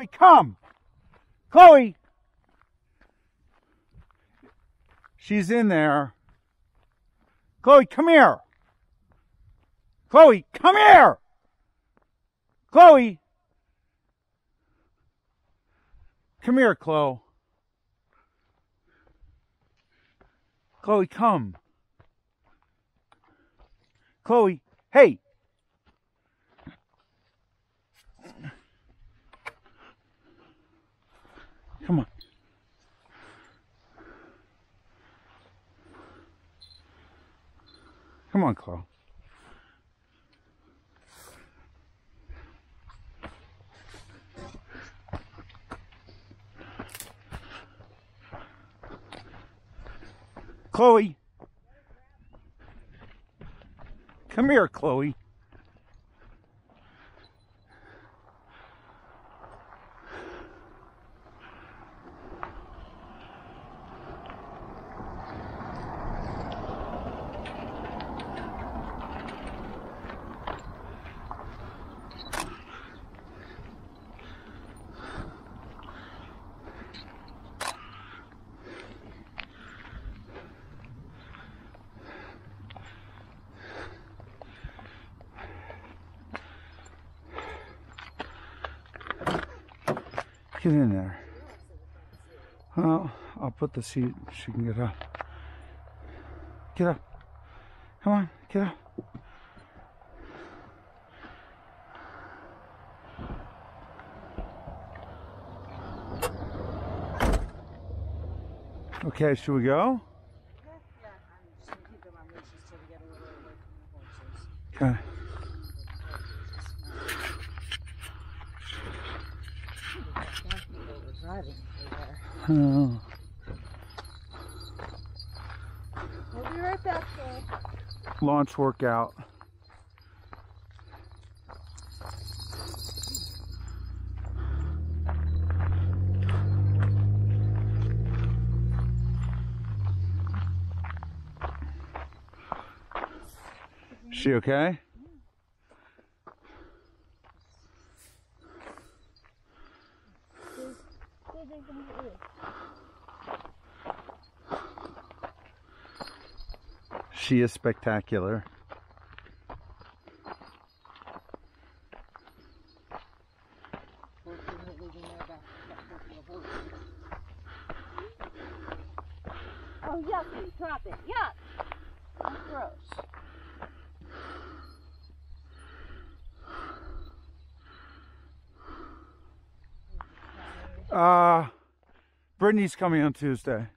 Chloe, come! Chloe! She's in there. Chloe, come here! Chloe, come here! Chloe! Come here, Chloe. Chloe, come. Chloe, hey! Come on. Come on, Chloe. Chloe. Come here, Chloe. Get in there. Well, I'll put the seat. She can get up. Get up. Come on, get up. Okay, should we go? Okay. Oh. We'll be right back, though. launch workout. She okay? She is spectacular. Oh, yucky. Drop it. Yuck. That's gross. Uh, Brittany's coming on Tuesday.